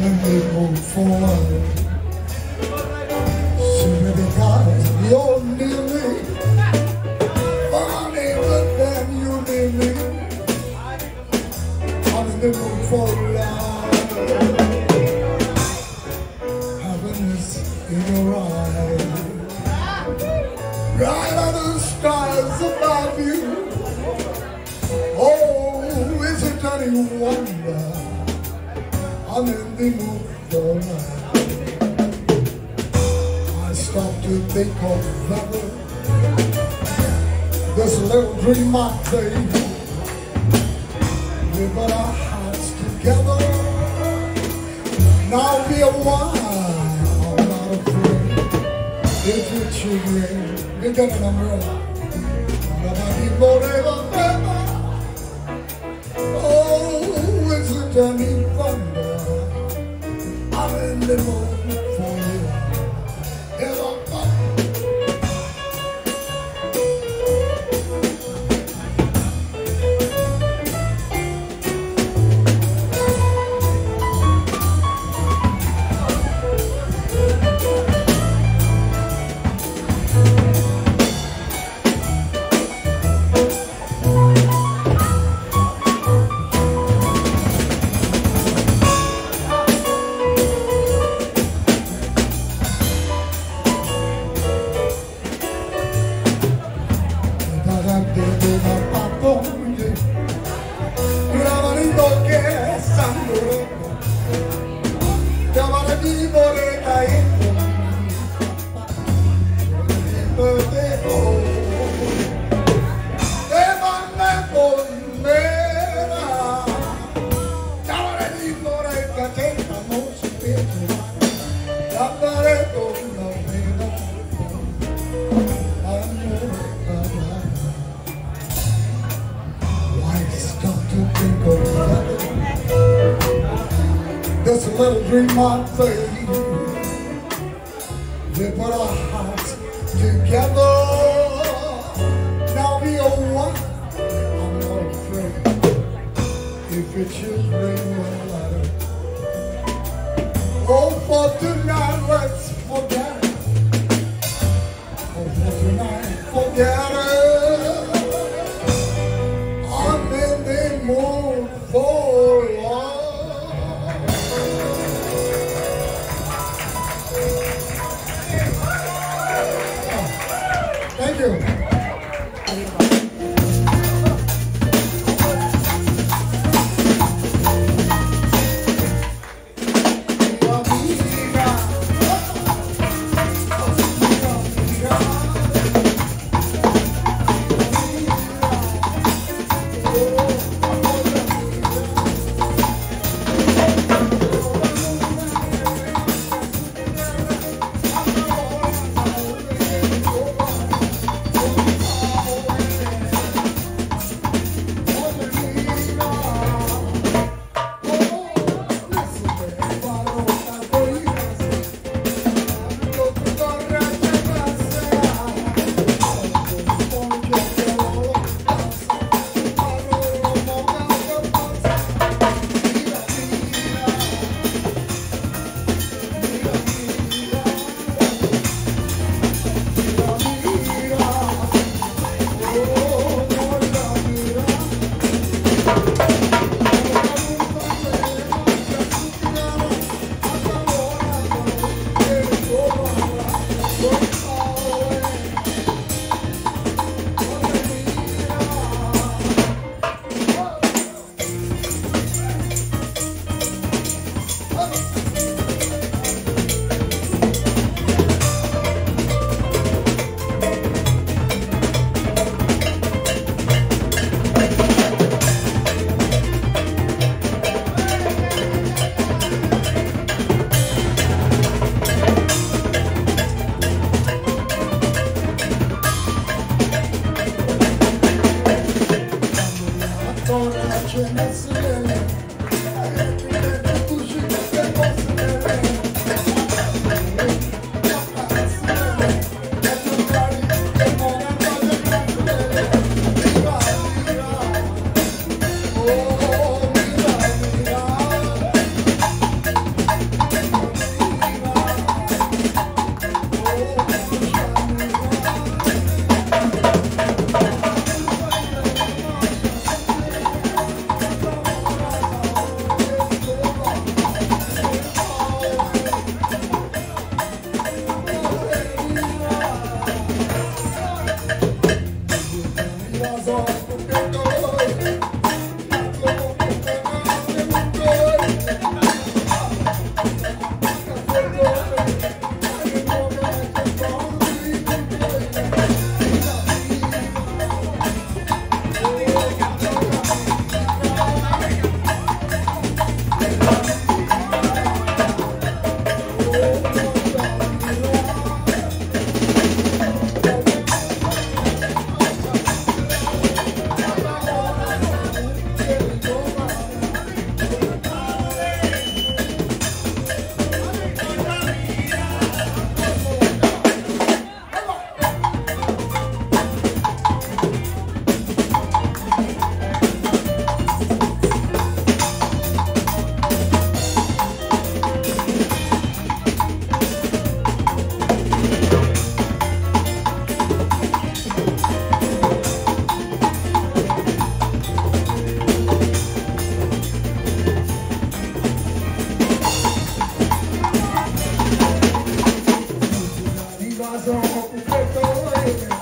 and then they move forward. Simply because you're near me. Funny, but then you need me. And then they move forward. Happiness in your eyes. Right on the stars above you. Oh, is it any wonder? I'm in the mood for love. I stop to think of that. This little dream I played. We put our hearts together. Now we are one. I'm not afraid. If you're children, you get an umbrella. Nobody. Oh, is it any wonder? I'm in the mood little I played. We put our hearts together. Now we are one. I'm not afraid. If it should rain, well, let it. Oh, for tonight, let's forget. Oh, for tonight, forget 我披上，我披上。Thank you.